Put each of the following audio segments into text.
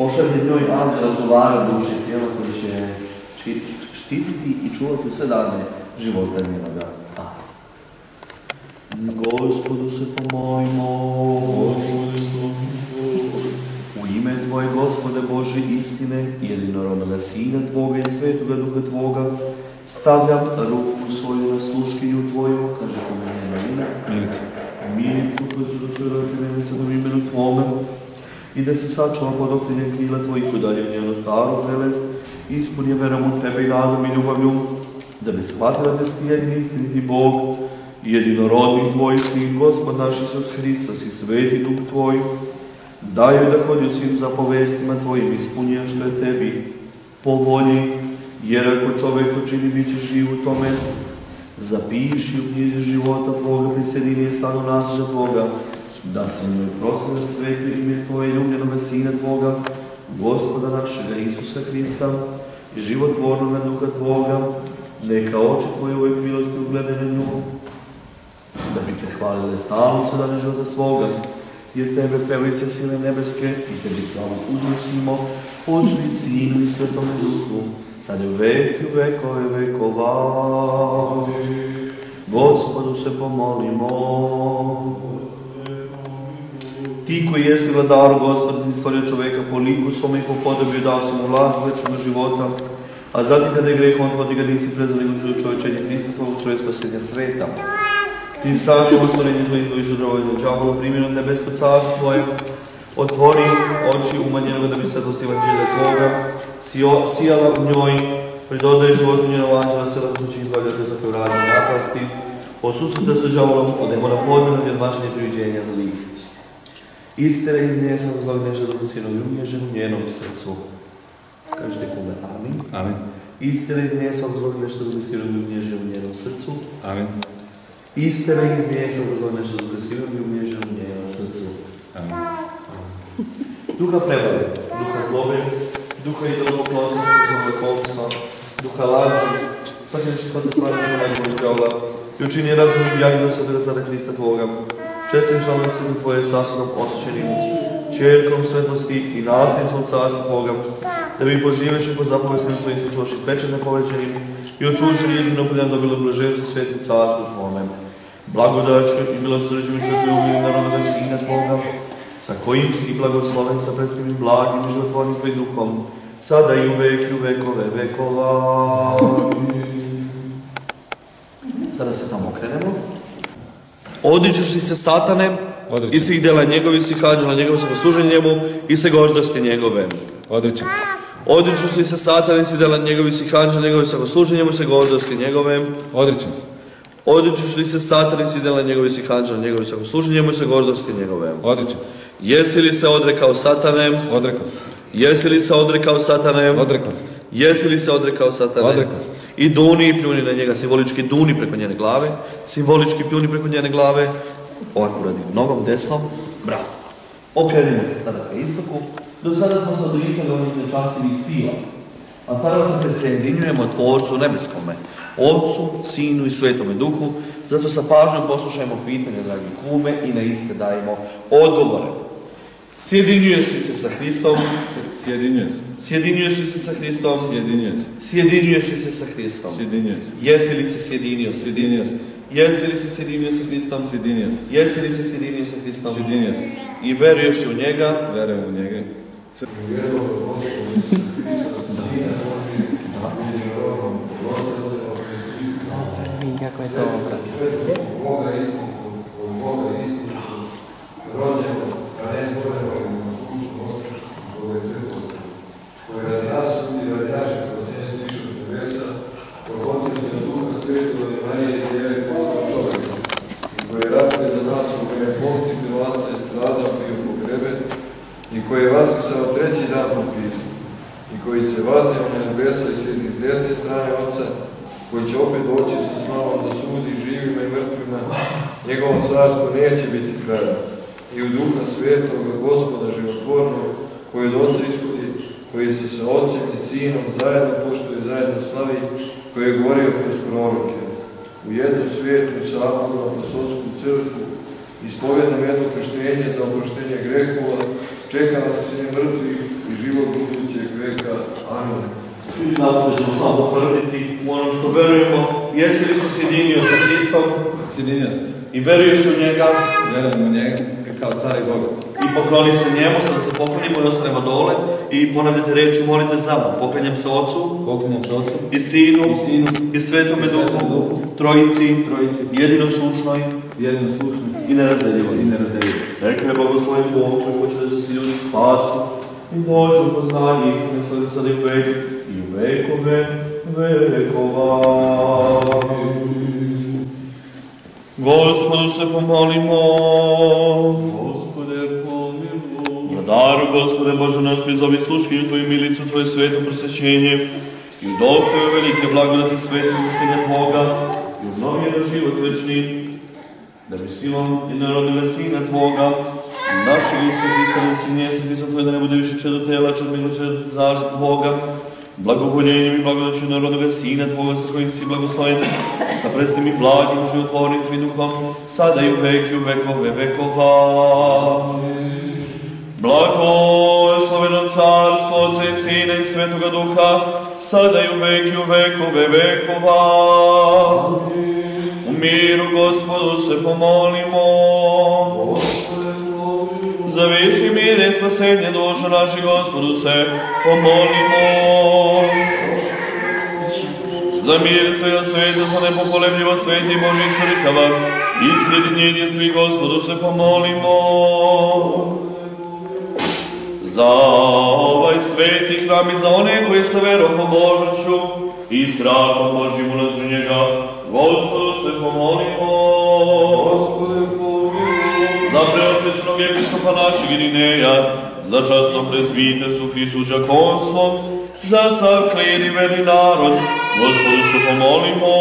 Pošalje njoj anđela čuvara duše tijela koji će štititi i čuvati sve dane života njenoga. Amen. Gospodu se pomojmo. U ime Tvoje, Gospode Bože, istine, jedinorodnoga Sina Tvoga i Svetoga Duha Tvoga, stavljam ruku svoju na sluškinju Tvoju, kaže po mene ime, Milica. milicu koju su dostojili mene sa imenu Tvome, i da se sačuva pod okriljem krila Tvojih udalje njenu staru prelest, ispuni verom u Tebe i nadom i ljubavlju, da bi shvatila da si jedini istiniti Bog, jedinorodni Tvoj Sin, Gospod naš Isus Hristos i Sveti Duh Tvoj, daj joj da hodi u svim zapovestima Tvojim, ispunjen što je Tebi po volji, jer ako čovjek to čini, bit će živ u tome, zapiši u knjizi života Tvoga, prisjedini je stanu nasljeđa Tvoga, da se njoj proslave sveti ime Tvoje ljubljenoga Sina Tvoga, Gospoda našega Isusa Hrista i životvornoga Duha Tvoga, neka oči Tvoje uvijek milosti uglede na nju, da bi te hvalile stalno sve dane života svoga, jer Tebe pevaju sve sile nebeske i Tebi slavu uznosimo, Otcu i Sinu i Svetome Duhu, sad je vek i vekove vekova. Gospodu se pomolimo. Ti koji jesi vladaru, Gospod, ti stvorio čoveka po liku svome i po podobi dao si mu vlast večnog života, a zatim kada je greh on podiga nisi prezvali u čovječenje Hrista tvojeg stroje spasenja sveta. Ti sami u stvorenju tvoje izbaviš od rovanja džavola, primjer od nebesko carstvo tvoje, otvori oči umanjenog da bi se do evanđelja tvoga, sijala u njoj, pridodaj životu njenog anđela se će izbavljati za koju radi napasti, osusrite se džavolom od demona podmenog i odmačenje priviđenja zlih. Istina iz nje sam zlog nešto da sinu ljubnježen u njenom srcu. Kažete kume, amin. Amen. Istina iz nje sam zlog nešto da sinu ljubnježen u njenom srcu. Amen. Istina iz nje sam zlog nešto da sinu ljubnježen u njenom srcu. Amen. Duha prevare, duha zlobe, duha idolopoklonstva, zlobekovstva, duha laži, svake nešto kod stvari nema najbolj djela, i učini razumim jagnom sa sada Hrista Tvoga, čestim članom Sveta Tvoje sasvom osjećenim, čerkom svetlosti i nasljedstvom carstva Tvoga, da bi poživeš po zapovestim Tvojim se čuvaš i pečene povećenim i očuvaš i jezino upravljam dobilo blaženstvo svetu carstvu Tvome. Blagodačka i milosrđu i četvrju narodnog Sina Tvoga, sa kojim si blagosloven sa prestivim blagim i životvornim tvojim duhom, sada i u vek i u vekove vekova. Sada se tamo okrenemo. Odičeš li se satane Odričem. i svih dela njegovi, svih anđela njegovi, svog služenja njemu i se gordosti njegove. Odričem. Odičeš li se satane i svih dela njegovi, svih anđela njegovi, svog služenja njemu i se gordosti njegove. Odričem se. Li se satane i svih dela njegovi, svih anđela njegovi, svog služenja njemu i se gordosti njegove. Odričem. Jesi li se odrekao satane? Odrekao. Jesi li se odrekao satane? Odrekao. Jesi li se odrekao satane? Odrekao. I duni i pljuni na njega, simbolički duni preko njene glave, simbolički pljuni preko njene glave, ovako radi nogom desnom, bravo. Okrenimo se sada ka istoku. Do sada smo se odricali onih nečastivih sila, a sada se presjedinjujemo Tvorcu nebeskome, Otcu, Sinu i Svetome Duhu, zato sa pažnjom poslušajmo pitanja, dragi kume, i na iste dajemo odgovore. Sjedinjuješ li se sa Hristom? Sjedinjuje se. Sjedinjuješ li se sa Hristom? Sjedinjuje se. Sjedinjuješ li se sa Hristom? Sjedinjuje se. Jesi li se sjedinio sa Hristom? Jesi li se sjedinio sa Hristom? Sjedinio se. Jesi li se sjedinio sa Hristom? Sjedinio se. I veruješ li u njega? Verujem u njega. Kako je to dobro. Boga istinu, od Boga istinu, rođeno, vaznio na nebesa i sjeti s desne strane Otca, koji će opet doći sa slavom da sudi živima i mrtvima, njegovo carstvo neće biti kraja. I u duha svetoga, gospoda životvornog, koji od oca ishodi, koji se sa ocem i sinom zajedno poštuje, zajedno slavi, koji je govorio kroz proroke. U jednu svijetu i sabornu apostolsku crkvu, ispovjedam jedno krštenje za oproštenje grehova, čeka nas sve mrtvi i život jesi li se sjedinio sa Hristom Sjedinio sam se. i veruješ u njega Vjerujem u njega kao cara i Boga. i pokloni se njemu, sada se poklonimo i ostanemo dole i ponavljate reči, molite za mnom. Poklanjam se Otcu Poklinjam se Otcu i Sinu i Sinu i Svetome Duhu, Trojici, Trojici, jedino sušnoj jedino slušno i nerazdeljivoj. i nerazdeljivo. Neka je blagosloven Bog koji hoće da se ljudi spasu i dođu u poznanje istine svoje sada i u vek i u vekove vekova. Gospodu se pomolimo. Gospode, pomiluj. Vladaru, Gospode Bože naš, prizovi sluškinju Tvoju milicu, Tvoje sveto prosvećenje i udostoje velike blagodati svete uštenja Tvoga i obnovi je na život večni, da bi silom i narodile Sina Tvoga našeg Isusa Hrista da si nije sa Hristom Tvoje da ne bude više čedo tela, čedo zarstva Tvoga, blagovoljenjem i blagodaću narodnoga Sina Tvoga sa kojim si blagosloven, sa prestim i blagim životvornim Tvojim duhom, sada i u vek i u vekove vekova. Blagosloveno carstvo Otca i Sina i Svetoga Duha, sada i u vek i u vekove vekova. U miru Gospodu se pomolimo. Za viši mir i spasenje duša naših Gospodu se pomolimo. Za mir svega sveta, za nepokolebljivo sveti Božih crkava i sjedinjenje svih Gospodu se pomolimo za ovaj sveti hram i za one koji sa verom pobožnošću i strahom Božim ulazu njega, Gospodu se pomolimo. Gospode, pomiluj. Za preosvećenog episkopa našeg Irineja, za časno prezvitestvo Hristu đakonstvo, za sav klir i verni narod, Gospodu se pomolimo.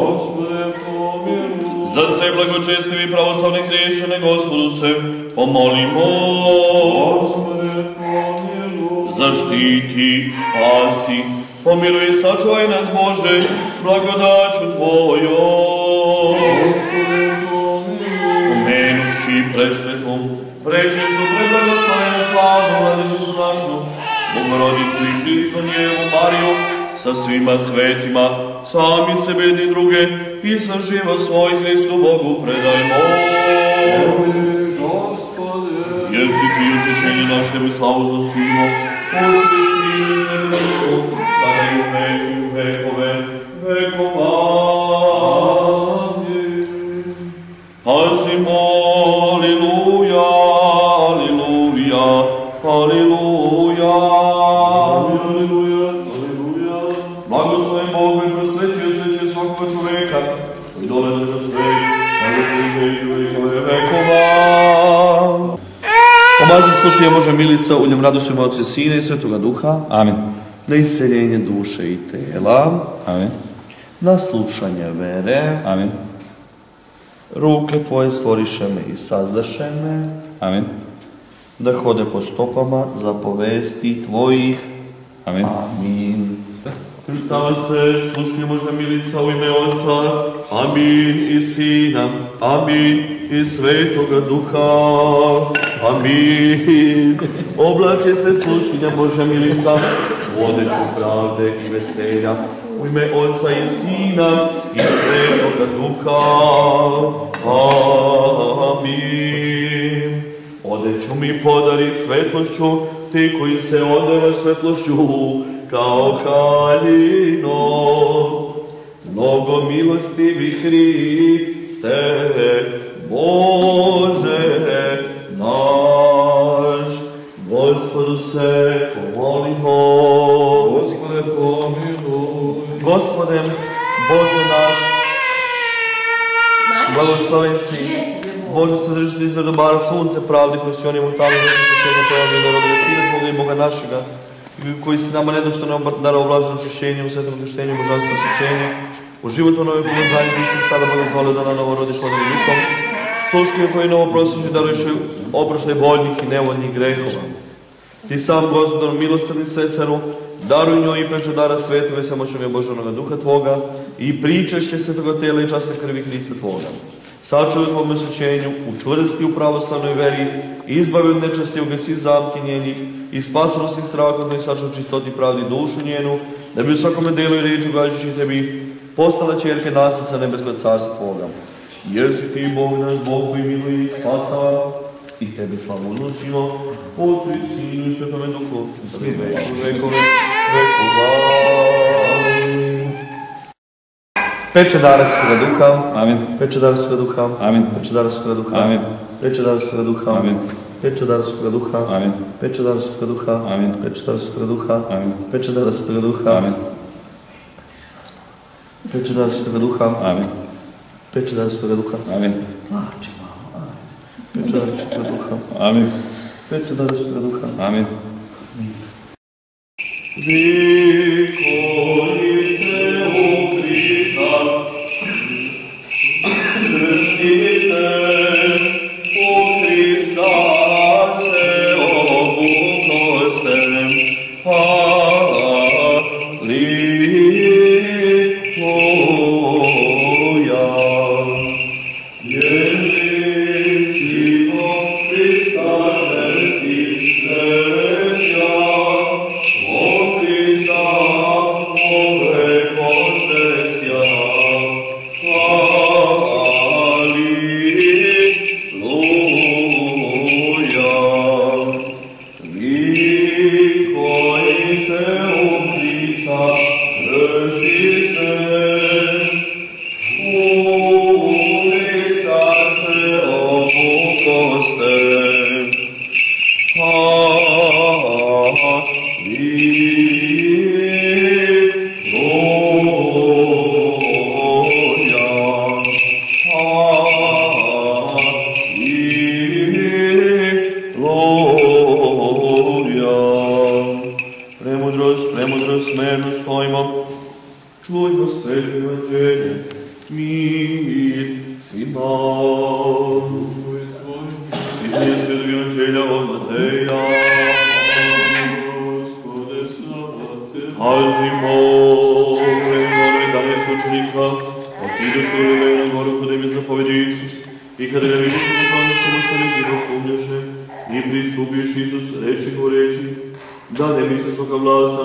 Gospode, pomiluj. Za sve blagočestive i pravoslavne hrišćane, Gospodu se pomolimo. Gospode, pomiluj. Zaštiti, spasi, pomiluj i sačuvaj nas Bože, blagodaću Tvojom. Gospode. Presvetom, prečestu, preblagoslovenu slavnu vladičicu našu, Bogorodicu i Hristu njevu Mariju, sa svima svetima, sami sebe jedni druge i sa život svoj Hristu Bogu predajmo. Pomiluj, Gospode. Jer si ti usjećenje naš tebi slavu zasvimo, usjećenje se Hristu, sada i u vek i u vekove vekova. Aleluja, aleluja. Blagosloven Bog koji prosvećuje sveće svakog čoveka, koji dolazi do sve, i vekova. Pomazi slušlije Bože milica, uljem radosti ima Otca i Sina i Svetoga Duha, Amin. na iseljenje duše i tela, Amin. na slušanje vere, Amin. ruke Tvoje stvoriše me i sazdaše me, Amin. da hode po stopama zapovesti Tvojih. Amin. Amin. Šta se slušni Bože milica u ime Otca, Amin i Sina, Amin i Svetoga Duha, Amin. Oblače se slušinja Bože milica, u odeću pravde i veselja, u ime Otca i Sina i Svetoga Duha, Amin. Odeću mi podari svetlošću, ti koji se odeva svetlošću, kao haljino. Mnogo milostivi Hriste, Bože naš, Gospodu se pomolimo. Gospode, pomiluj. Gospode, Bože naš, blagosloven si, Bože se držite iz dobara sunce pravde koji si onima tamo da se posljedno tvoja mi narodove sine Tvoga i Boga našega, i koji si nama nedostojno dara oblaženo očišćenje u svetom krštenju, božanstvo osjećenje, u životu nove pomazanje, ti si sada blagosvolio da na novo rodiš vodom duhom, sluške koji novo prosjeću daruješ oproštaj voljnih i nevoljnih grehova. Ti sam, gospodar, milosrdni svecaru, daruj njoj i peču dara svetove samoćnog Božanoga duha Tvoga i pričašće svetoga tela i časta krvi Hrista Tvoga. Sačuvaj Tvojom osjećenju, učvrsti u pravoslavnoj veri, izbavi od nečasti ugasi zamki njenih, i spasilo si strahotno i sačuo čistoti pravdi dušu njenu, da bi u svakome delu i riječi ugađujući tebi postala čerke naslica nebeskog carstva Tvoga. Jer si ti Bog naš Bog koji miluje i spasava i tebi slavu unosimo, Otcu i Sinu i Svetome Duhu, vekove, vekove, vekova. Peče Darovskega duha. Amen. Peče Darovskega duha. Amen. Peče Darovskega duha. Amen. Peče Darovskega duha. Amen. Peče Darovskega duha. Amen. Peče Darovskega duha. Amen. Peče Darovskega duha. Amen. Peče Darovskega duha. Amen. Peče Darovskega duha. Amen. Peče Darovskega duha. Amen. Plači malo. Amen. Peče Darovskega duha. Amen. Peče Darovskega duha. Amen. Amen. Dico Amen. Отидеше ли на на гору, куда мне заповеди Иисус, и когда я видишь, что и Иисус, речи да не би се vlast na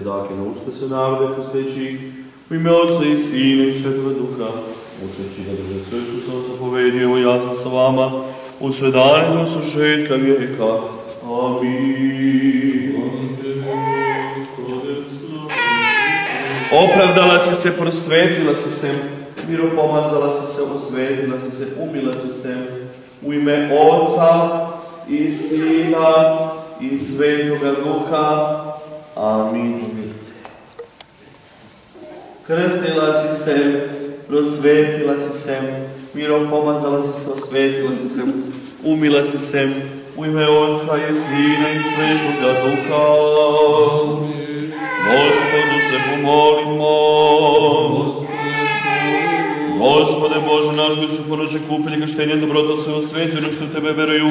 dakle, se narode posteći ih, u ime Otca i Sina i Svetoga Duha, učeći da drže sve što sam ja vama, u sve do sušetka vijeka. Amin. Opravdala si se, prosvetila si se, miropomazala si se, osvetila si se, umila si se, u ime Oca i Sina i Svetoga Duha. Amin. Krstila si se, prosvetila si se, mirom pomazala si se, osvetila si se, umila si se, u ime Otca i Sina i Svetoga Duha. Gospodu se pomolimo. Gospode Bože naš koji su ponoće kupili krštenje dobrotom sve osvetljeno što tebe veruju,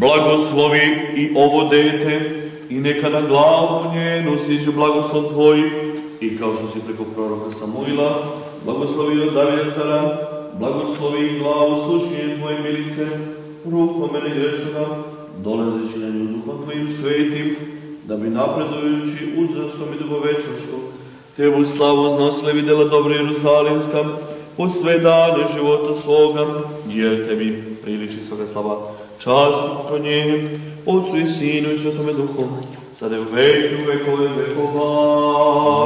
blagoslovi i ovo dete i neka na glavu njenu siđe blagoslov tvoj i kao što si preko proroka Samuila, blagoslovi od Davida cara, blagoslovi i glavu slušnje tvoje milice, rukom mene grešna, dolazeći na nju duhom tvojim svetim, da bi napredujući uzrastom i dugovečnošću, Tebu slavu uznosile vidjela dobra Jerusalimska, po sve dane života svoga, jer Tebi priliči svoga slava čast po njenim, Otcu i Sinu i Svetome Duhu, sada je u veku vekove vekova.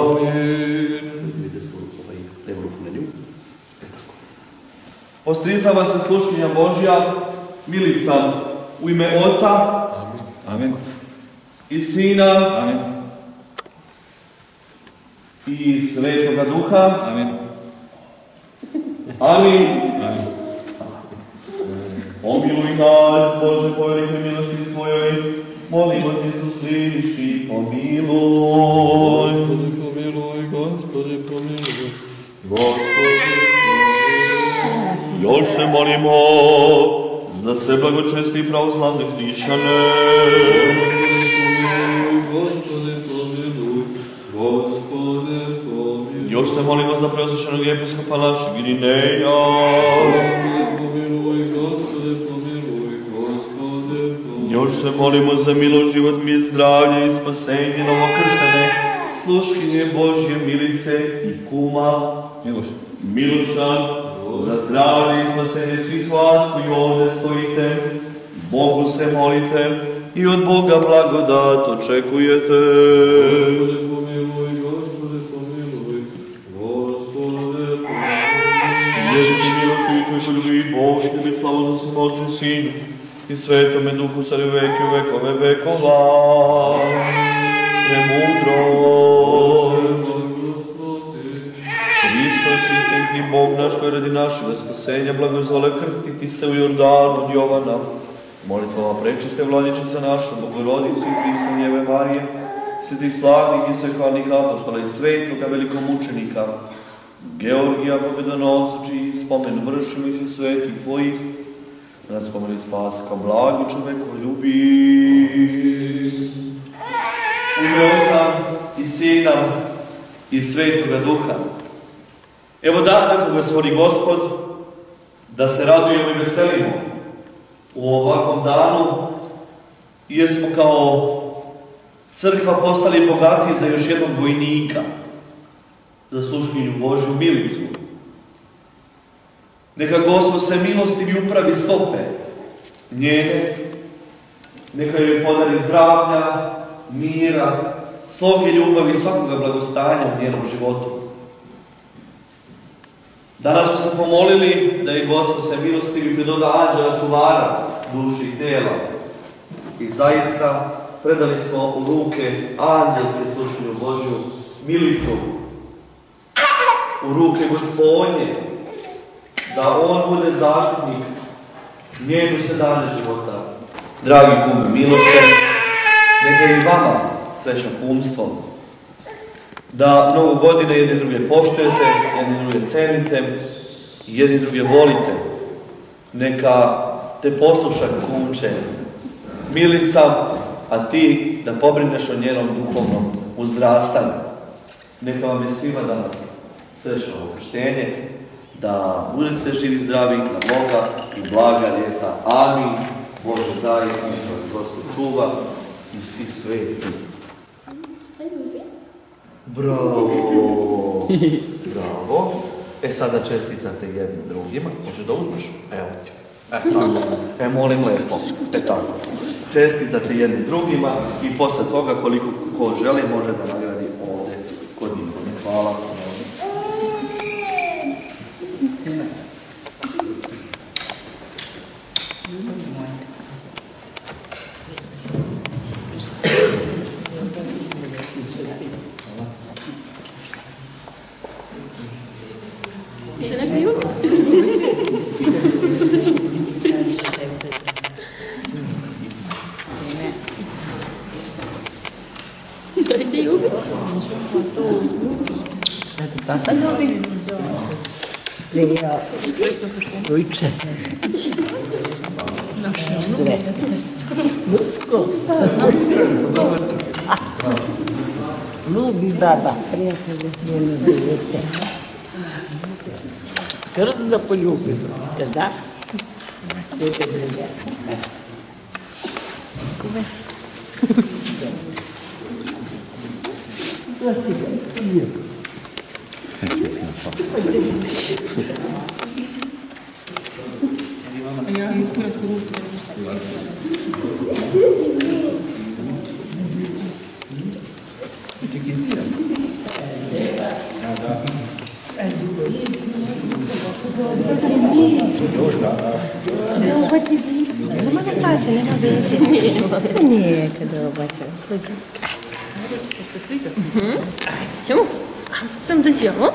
Ovaj. E. Ostrizava se sluškinja Božja, Milica, u ime Oca Amin. I Sina Amin. i Svetoga Duha. Amin. Amin. Amin. Pomiluj nas, Bože, po velikoj milosti svojoj, molimo Ti su sliši, pomiluj. Gospodи pomiluj, Gospodi pomiluj. Gospodи, još se molimo za sve blagočesti i pravoslavne hrišćane. Gospodi pomiluj, Gospodi pomiluj. Još se molimo za preosjećenog episkopa našeg Irineja. Gospodi pomiluj, Gospodi pomiluj, Gospodi pomiluj. Još se molimo za milo, život, mir, zdravlje i spasenje novokrštene, sluškinje Božje milice i kuma Miloš. Miloša, za zdravlje i spasenje svih vas koji ovdje stojite, Bogu se molite i od Boga blagodat očekujete. Gospode pomiluj, Gospode pomiluj, Gospode pomiluj. Jer si milosti i čovjeku ljubi Bog i tebi slavu za svim Otcu i Sinu i Svetome Duhu sad i u vekove vekova. Premudrost. Hristos istinki Bog naš koji radi našega spasenja blagozvole krstiti se u Jordanu od Jovana. Molitvama prečiste vladičica naša, Bogorodicu i Hristo njeve Marije, svetih slavnih i svekalnih apostola i svetoga velikomučenika, Georgija pobjedonosca, čiji spomen vršimo i svetih tvojih, da nas spomeni spas kao blagu čoveku ljubi. U ime Otca i Sina i Svetoga Duha. Evo dana koga stvori Gospod, da se radujemo i veselimo u ovakvom danu, jer smo kao crkva postali bogati za još jednog vojnika, za sluškinju Božju milicu. Neka Gospod se milostivi upravi stope njene, neka joj podari zdravlja, mira, sloge ljubavi i svakoga blagostanja u njenom životu. Danas smo se pomolili da je Gospod se milostivi pridoda anđela čuvara duši i tela. I zaista predali smo u ruke anđelske slušnju Božju milicu, u ruke gospodnje, da on bude zaštitnik njenu se dane života. Dragi kume Miloše, neka i vama srećno kumstvo, da mnogo godina jedni druge poštujete, jedni druge cenite i jedni druge volite. Neka te posluša kumče Milica, a ti da pobrineš o njenom duhovnom uzrastanju. Neka vam je svima danas srećno okrštenje, da budete živi zdravi, na Boga i blaga ljeta. Amin. Bože daj, Gospod čuva i svi sveti. Bravo! Bravo! E sada čestitate jednim drugima. Može da uzmeš? Evo ti. E tako. E molim lepo. E tako. Čestitate jednim drugima i posle toga koliko ko želi može da nagradi ovde kod ikone. Hvala. Se ne piju? Dajte ljubi. Tata ljubi. Leo. Ujče. Sve. Lutko. Ljubi baba. Prijatelje. Njeno dijete. Krst da Некогда батя. Все? Сам до зерна?